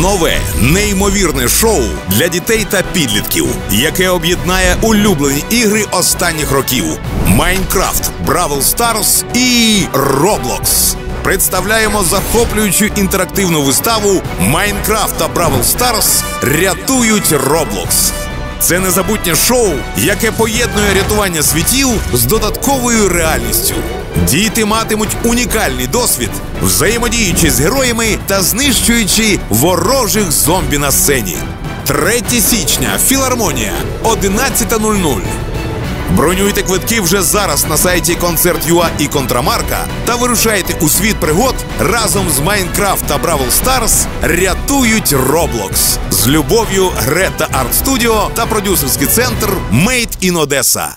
Нове неймовірне шоу для дітей та підлітків, яке об'єднає улюблені ігри останніх років: Minecraft, Brawl Stars і Roblox. Представляємо захоплюючу інтерактивну виставу Minecraft та Brawl Stars рятують Roblox. Це незабутнє шоу, яке поєднує рятування світів з додатковою реальністю. Діти матимуть унікальний досвід, взаємодіючи з героями та знищуючи ворожих зомбі на сцені. 3 січня філармонія 11.00. Бронюйте квитки вже зараз на сайті Concert.ua і Контрамарка та вирушайте у світ пригод разом з Minecraft та Brawl Stars рятують Roblox з любов'ю Greta Art Studio та продюсерський центр Made in Odessa.